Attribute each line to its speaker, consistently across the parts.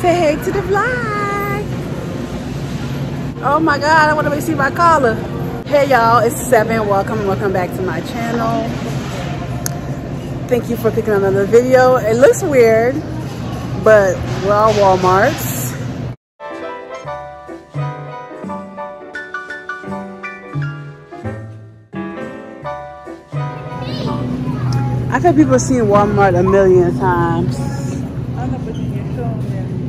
Speaker 1: Say hey to the vlog. Oh my God, I want to see my collar. Hey y'all, it's Syven. Welcome, and welcome back to my channel. Thank you for clicking on another video. It looks weird, but we're all Walmarts. I've had people seen Walmart a million times.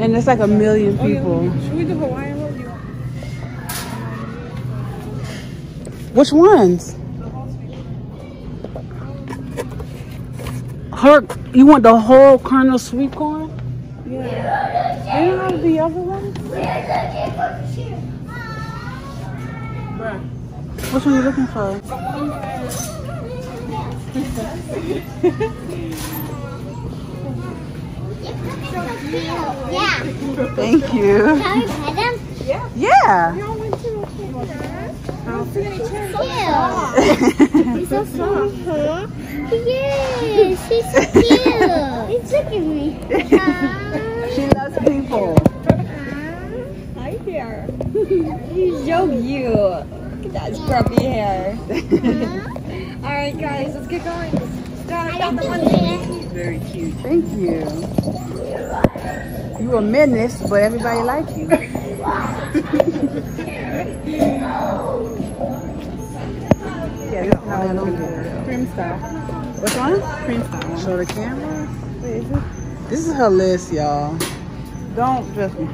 Speaker 1: And it's like a million oh, people.
Speaker 2: Should we do Hawaiian roll? Do you want
Speaker 1: Which ones? Her, you want the whole kernel sweet corn?
Speaker 2: Yeah. Do you have the other one?
Speaker 1: Which one are you looking for?
Speaker 3: Yeah.
Speaker 1: Thank you.
Speaker 3: Can we pet him?
Speaker 1: Yeah.
Speaker 3: Cute. He's so soft. Huh? Yes, he's so cute. He's look at me. Huh?
Speaker 1: she loves people.
Speaker 2: Hi there. He's so cute. Look at that scruffy hair. Alright guys, let's get going. Start
Speaker 3: I
Speaker 2: on the
Speaker 3: like
Speaker 2: one.
Speaker 1: Very cute. Thank you. You a menace, but everybody like you. yeah, this one I don't care.
Speaker 2: Cream style.
Speaker 1: Which one?
Speaker 2: Cream style.
Speaker 1: Show the camera.
Speaker 2: Wait, is it?
Speaker 1: This is her list, y'all.
Speaker 2: Don't trust me.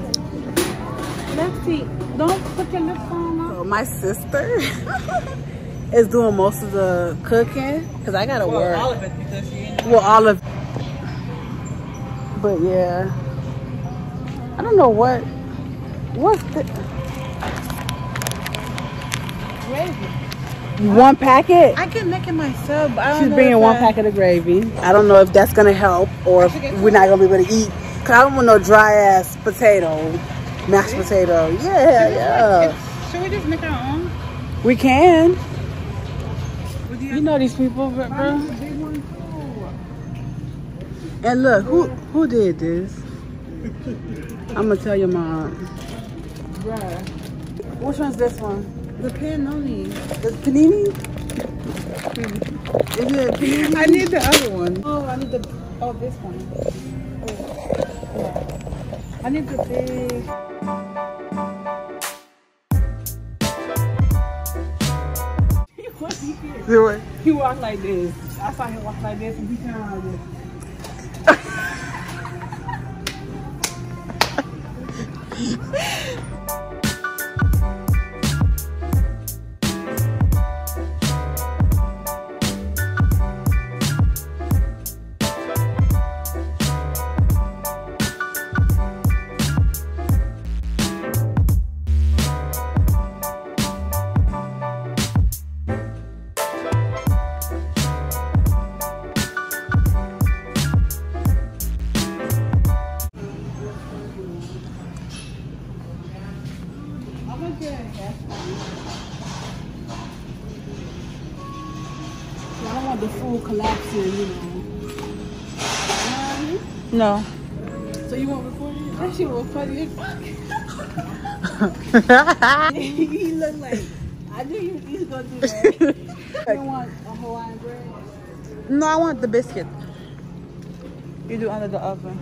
Speaker 2: Let's see. Don't put your lips on.
Speaker 1: So my sister is doing most of the cooking because I gotta work.
Speaker 2: of it because you
Speaker 1: Well, all of. But yeah, I don't know what. What's the one packet?
Speaker 2: I can make it myself. But I don't
Speaker 1: She's
Speaker 2: know
Speaker 1: bringing one
Speaker 2: I-
Speaker 1: packet of gravy. I don't know if that's gonna help or if we're not gonna be able to eat. Cause I don't want no dry ass potato, mashed potato. Yeah, yeah.
Speaker 2: Should we just make our own?
Speaker 1: We can.
Speaker 2: Would
Speaker 1: You know these people, bro. bro. And look, who who did this? I'm gonna tell your mom.
Speaker 2: Bruh.
Speaker 1: Which one's this one?
Speaker 2: The panini.
Speaker 1: The panini? Hmm. Is it panini?
Speaker 2: I need the other one. Oh, I need the. Oh, this one. Oh, yeah. I need the big.
Speaker 1: Do it.
Speaker 2: He walked like this. I saw him walk like this and he turned like this. えっ?
Speaker 1: No.
Speaker 2: So you want recording? That shit was funny as fuck. he looked like I knew you was gonna do that. you want a Hawaiian bread?
Speaker 1: no, I want the biscuit. You do under the oven.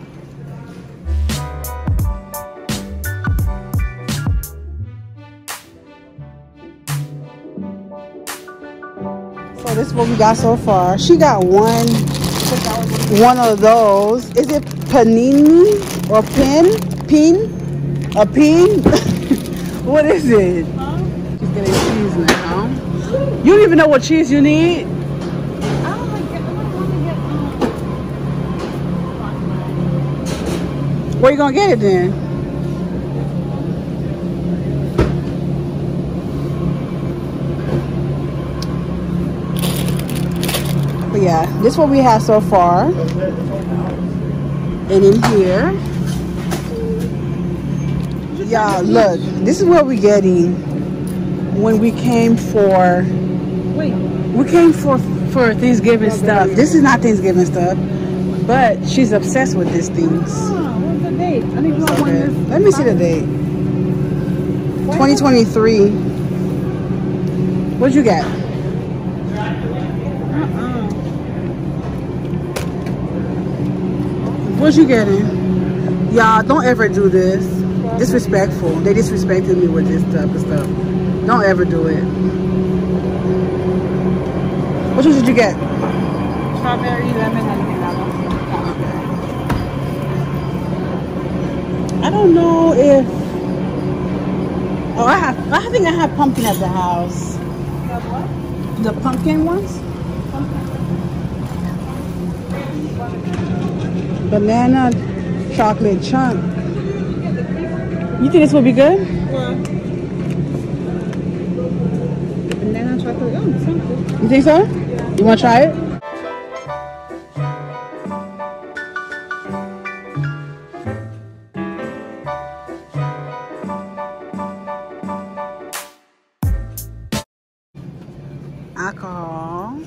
Speaker 1: So this is what we got so far. She got one one of those. Is it panini or pin? Pin? A pin? what is it?
Speaker 2: Huh?
Speaker 1: She's getting cheese now. You don't even know what cheese you need? Where you gonna get it then? Yeah, this is what we have so far. And in here, y'all look, this is what we're getting when we came for
Speaker 2: wait.
Speaker 1: we came for for Thanksgiving stuff. This is not Thanksgiving stuff. But she's obsessed with these things.
Speaker 2: Oh, what's the date? I you one
Speaker 1: Let me see the date. 2023. What'd you get? What'd you getting? Y'all, don't ever do this. Disrespectful. They disrespected me with this type of stuff. Don't ever do it. Which one did you get?
Speaker 2: Strawberry, lemon, and vanilla.
Speaker 1: I don't know if. Oh, I have. I think I have pumpkin at the house. The pumpkin ones. Banana chocolate chunk. You think this will be good?
Speaker 2: Well, banana chocolate. Oh, good.
Speaker 1: You think so? You want to try it? Alcohol.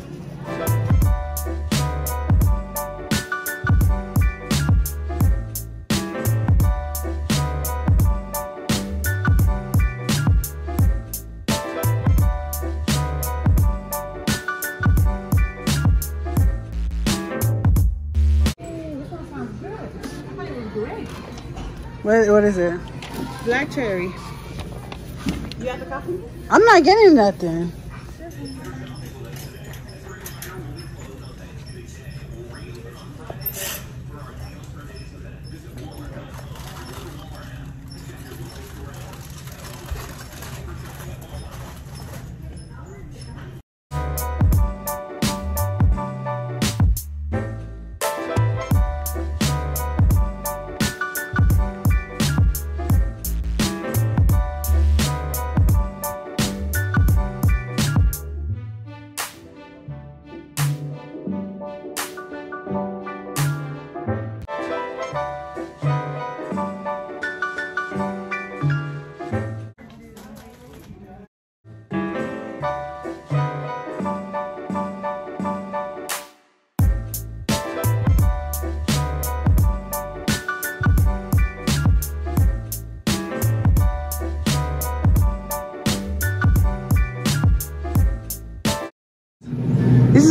Speaker 1: What, what is it?
Speaker 2: Black cherry.
Speaker 1: I'm not getting nothing.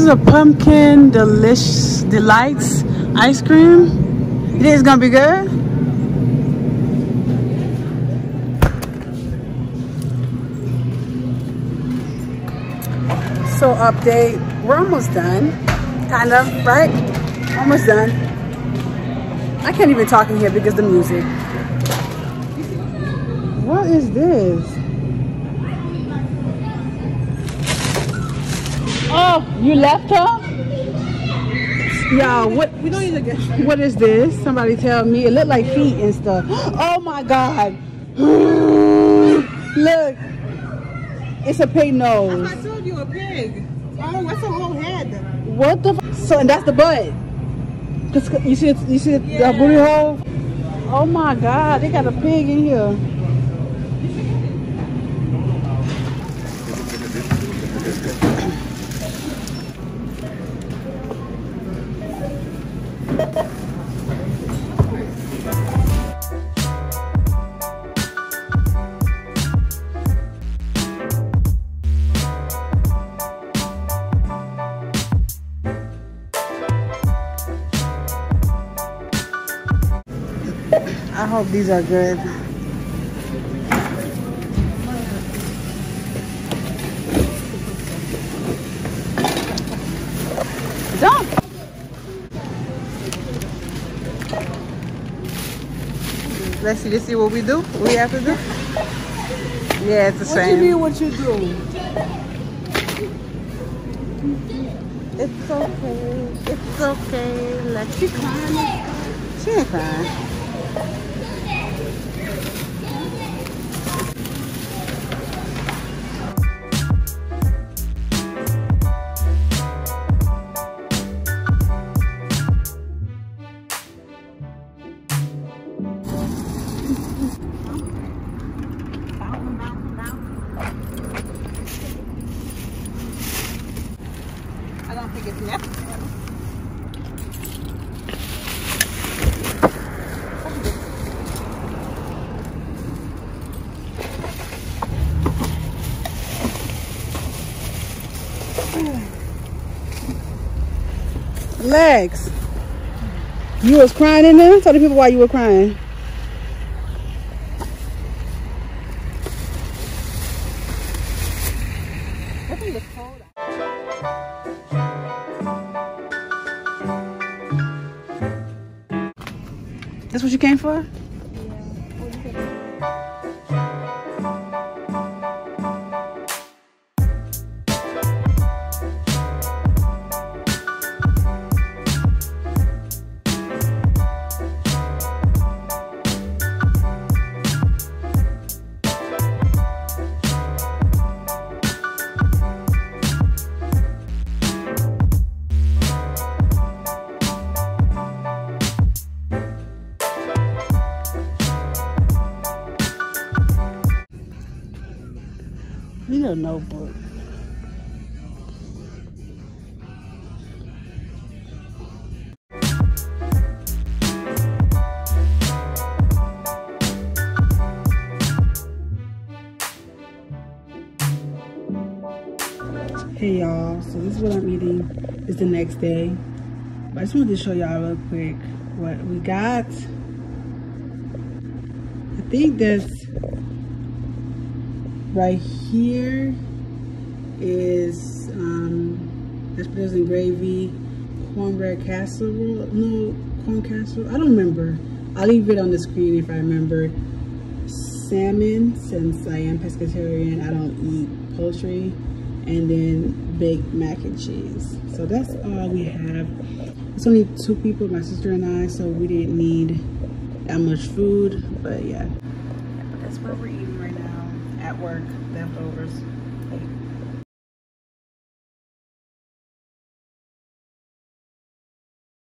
Speaker 1: Is a pumpkin delish delights ice cream. It's gonna be good? So update, we're almost done. Kind of, right? Almost done. I can't even talk in here because the music. What is this? Oh, you left her? Yeah, what
Speaker 2: We don't need to get.
Speaker 1: what is this? Somebody tell me. It looked like feet and stuff. Oh my god. Look. It's a pig nose.
Speaker 2: I told you a pig. Oh, that's a whole head.
Speaker 1: What the f- So and that's the butt. Cause you see it- you see the
Speaker 2: Yeah.
Speaker 1: booty hole? Oh my god, they got a pig in here. Hope these are good. Don't. Let's see. Let's see what we do. What we have to do. Yeah, it's the
Speaker 2: What
Speaker 1: same.
Speaker 2: you mean? What you do?
Speaker 1: It's okay. It's okay. Let she cry. She ain't crying.
Speaker 2: think.
Speaker 1: Legs. You was crying in there? Tell the people why you were crying. I think the. What you came for? Need a notebook. Hey y'all, so this is what I'm eating. It's the next day. But I just wanted to show y'all real quick what we got. I think that's right here is um and gravy cornbread casserole no corn casserole i don't remember. I'll leave it on the screen if i remember. Salmon since i am pescatarian i don't eat poultry and then baked mac and cheese. So that's all we have. It's only two people my sister and i so we didn't need that much food but yeah. That's what we're eating right work leftovers.